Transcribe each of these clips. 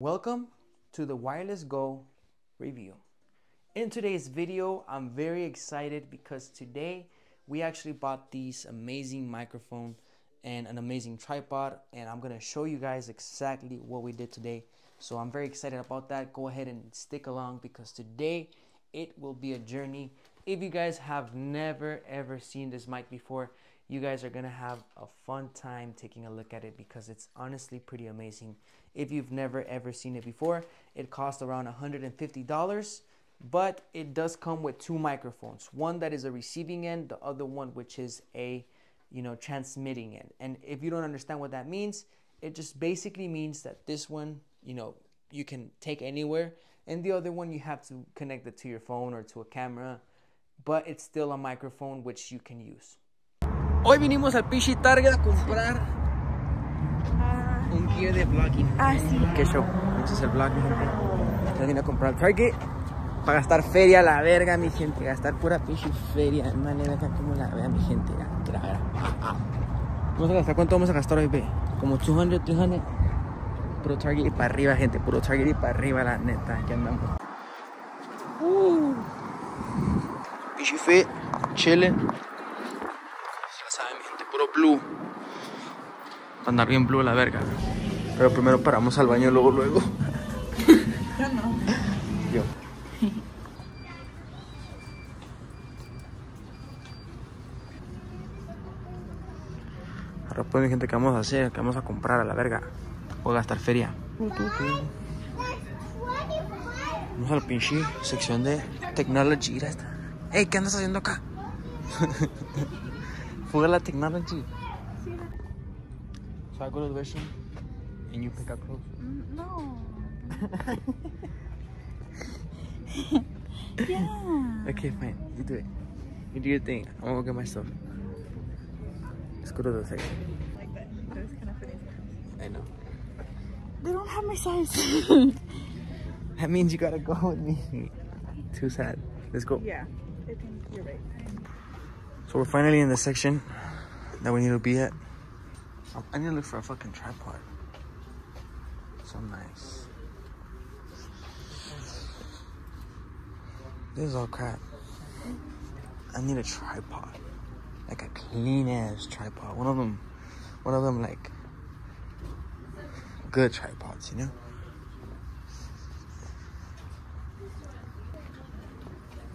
Welcome to the Wireless Go review. In today's video, I'm very excited because today we actually bought these amazing microphone and an amazing tripod and I'm gonna show you guys exactly what we did today. So I'm very excited about that. Go ahead and stick along because today it will be a journey. If you guys have never ever seen this mic before, you guys are gonna have a fun time taking a look at it because it's honestly pretty amazing. If you've never ever seen it before, it costs around $150, but it does come with two microphones. One that is a receiving end, the other one which is a you know transmitting end. And if you don't understand what that means, it just basically means that this one, you know, you can take anywhere, and the other one you have to connect it to your phone or to a camera, but it's still a microphone which you can use. Hoy vinimos al Pichi Target a comprar un gear de vlogging. Ah, sí. ¿Qué show? Este es el vlog, mi gente. Yo vine a comprar el Target para gastar feria a la verga, mi gente. Gastar pura Pichi feria. De manera acá como la vea, mi gente. Mira. Ah, ah. Vamos a gastar, ¿cuánto vamos a gastar hoy, ve? Como 200, 300. Puro Target y para arriba, gente. Puro Target y para arriba, la neta. Aquí andamos. Uh. Pichi fit, chilling. Se la sabe, mi gente. Puro blue. Para andar bien blue la verga. Pero primero paramos al baño, luego, luego. Yo no. Yo. Ahora pues mi gente, ¿qué vamos a hacer? ¿Qué vamos a comprar a la verga? A gastar feria. Vamos a la pinche sección de technology. Mira esta. Ey, ¿qué andas haciendo acá? Fuga la technology. So I go to the restroom and you pick up clothes. Mm, no. yeah. Okay, fine. You do it. You do your thing. I'm gonna go get my stuff. Let's go to the section. Like that. That was kind of funny. I know. They don't have my size. That means you gotta go with me. Too sad. Let's go. yeah. I think you're right. So we're finally in the section that we need to be at. I need to look for a fucking tripod. So nice. This is all crap. I need a tripod. Like a clean ass tripod. One of them, one of them like good tripods, you know?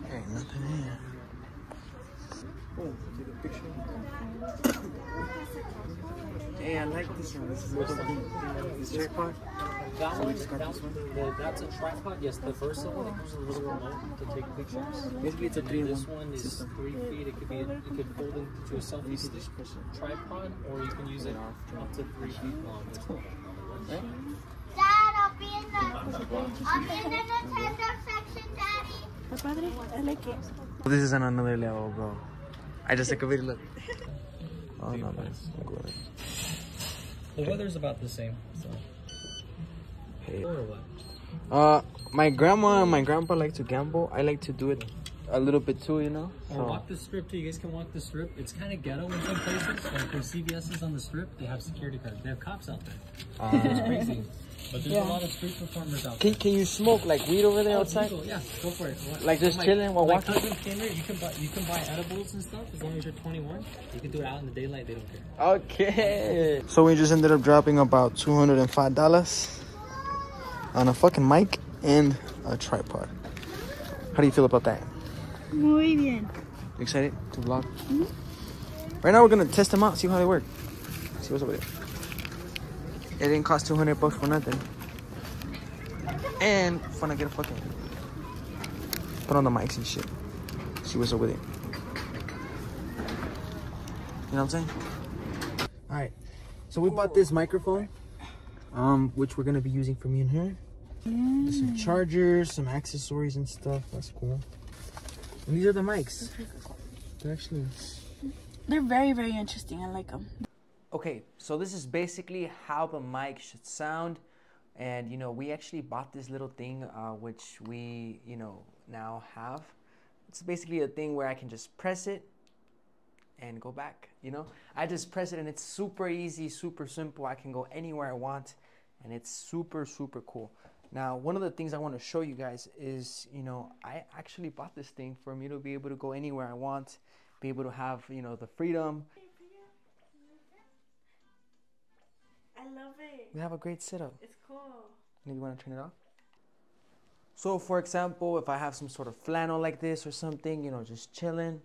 There ain't nothing here. Hey, I like this one. This is what This tripod. That So we one, just got that, this one? the, that's a tripod. Yes, the first one it comes with a little remote to take pictures. Basically, it's a three This one one is system. three feet. It could be, it could fold into a selfie stick just push it. tripod, or you can use it up to three feet long. Right? Dad, I'll be in the I'll be in the Nintendo section, Daddy. Está padre. I like it. This is on another level, bro. I just took a video. Look. Oh no, that's good. The weather's about the same. So. Hey. Or what? Uh, my grandma and my grandpa like to gamble. I like to do it a little bit too, you know. Or So walk the strip too. You guys can walk the strip. It's kind of ghetto in some places. Like where CVS is on the strip, they have security guards. They have cops out there. Ah. it's crazy. But there's Yeah. a lot of street performers out can there. can you smoke like weed over there Oh, outside? legal, Yeah, go for it. What- Like just my- chilling while my walking? cousin came here, You can buy you can buy edibles and stuff as long as you're 21. You can do it out in the daylight. They don't care. Okay. So we just ended up dropping about two hundred and five dollars on a fucking mic and a tripod. How do you feel about that? Muy bien. You excited to vlog? Right now we're gonna test them out, see how they work. See what's over there. It didn't cost 200 bucks for nothing. And fun to get a fucking put on the mics and shit. See what's up with it. You know what I'm saying? Alright. So we bought this microphone. Um, which we're gonna be using for me and her. Some chargers, some accessories and stuff. That's cool. And these are the mics. They're actually They're very, very interesting. I like them. Okay, so this is basically how the mic should sound. And, you know, we actually bought this little thing, uh, which we, you know, now have. It's basically a thing where I can just press it and go back, you know? I just press it and it's super easy, super simple. I can go anywhere I want and it's super super cool. Now, one of the things I want to show you guys is, you know, I actually bought this thing for me to be able to go anywhere I want, be able to have, you know, the freedom. I love it. We have a great setup. It's cool. Maybe you want to turn it off? So, for example, if I have some sort of flannel like this or something, you know, just chilling,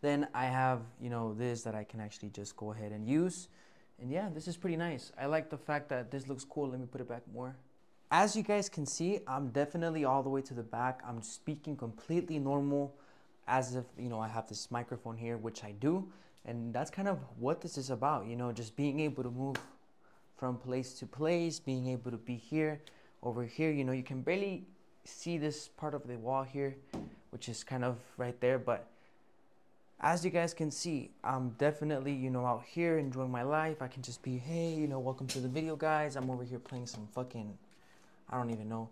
then I have, you know, this that I can actually just go ahead and use. And yeah, this is pretty nice. I like the fact that this looks cool. Let me put it back more. As you guys can see, I'm definitely all the way to the back. I'm speaking completely normal as if, you know, I have this microphone here, which I do. And that's kind of what this is about, you know, just being able to move from place to place, being able to be here, over here. You know, you can barely see this part of the wall here, which is kind of right there, but as you guys can see, I'm definitely, you know, out here enjoying my life. I can just be, hey, you know, welcome to the video, guys. I'm over here playing some fucking, I don't even know,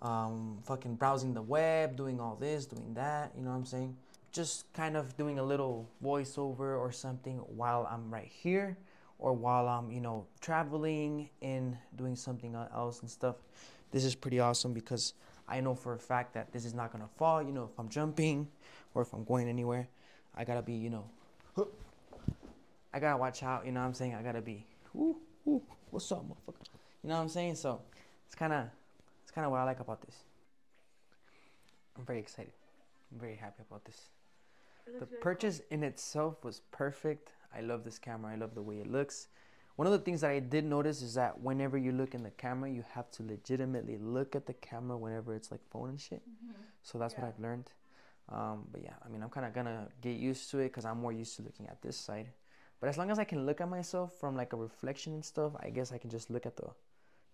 um, fucking browsing the web, doing all this, doing that, you know what I'm saying? Just kind of doing a little voiceover or something while I'm right here or while I'm, you know, traveling and doing something else and stuff. This is pretty awesome because I know for a fact that this is not gonna fall, you know, if I'm jumping or if I'm going anywhere. I gotta be, you know, I gotta watch out, you know what I'm saying? I gotta be, ooh, ooh, what's up, motherfucker? You know what I'm saying? So it's kind of, it's kind of what I like about this. I'm very excited. I'm very happy about this. The purchase in itself was perfect. I love this camera. I love the way it looks. One of the things that I did notice is that whenever you look in the camera, you have to legitimately look at the camera whenever it's like phone and shit. Mm-hmm. So that's yeah. what I've learned. Um, but yeah, I mean, I'm kind of gonna get used to it because I'm more used to looking at this side. But as long as I can look at myself from like a reflection and stuff, I guess I can just look at the,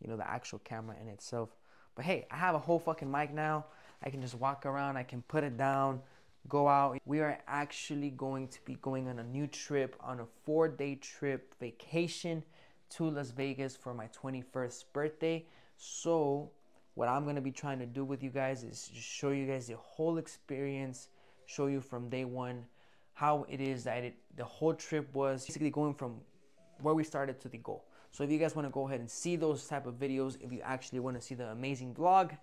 you know, the actual camera in itself. But hey, I have a whole fucking mic now. I can just walk around. I can put it down, go out. We are actually going to be going on a new trip, on a four-day trip vacation to Las Vegas for my 21st birthday. So what I'm going to be trying to do with you guys is just show you guys the whole experience, show you from day one how it is that it, the whole trip was basically going from where we started to the goal. So if you guys want to go ahead and see those type of videos, if you actually want to see the amazing vlog,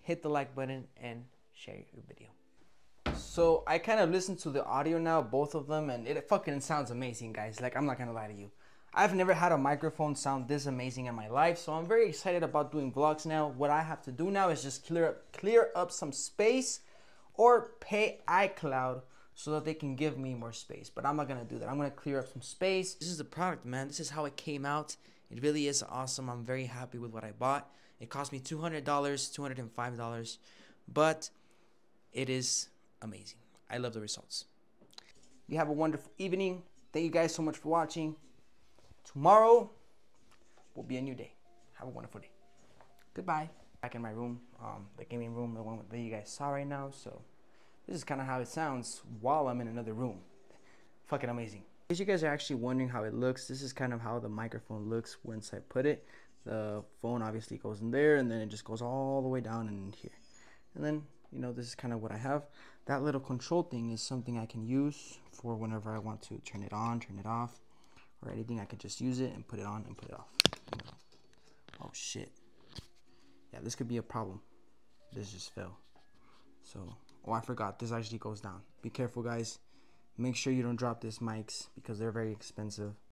hit the like button and share your video. So I kind of listened to the audio now, both of them, and it fucking sounds amazing, guys. Like I'm not gonna lie to you. I've never had a microphone sound this amazing in my life, so I'm very excited about doing vlogs now. What I have to do now is just clear up, clear up some space or pay iCloud so that they can give me more space. But I'm not gonna do that. I'm gonna clear up some space. This is the product, man. This is how it came out. It really is awesome. I'm very happy with what I bought. It cost me $200, $205, but it is amazing. I love the results. You have a wonderful evening. Thank you guys so much for watching. Tomorrow will be a new day. Have a wonderful day. Goodbye. Back in my room, um, the gaming room, the one that you guys saw right now. So this is kind of how it sounds while I'm in another room. Fucking amazing. As you guys are actually wondering how it looks, this is kind of how the microphone looks once I put it. The phone obviously goes in there and then it just goes all the way down in here. And then, you know, this is kind of what I have. That little control thing is something I can use for whenever I want to turn it on, turn it off or anything, I could just use it and put it on and put it off. Oh shit. Yeah, this could be a problem. This just fell. So, oh, I forgot. This actually goes down. Be careful, guys. Make sure you don't drop these mics because they're very expensive.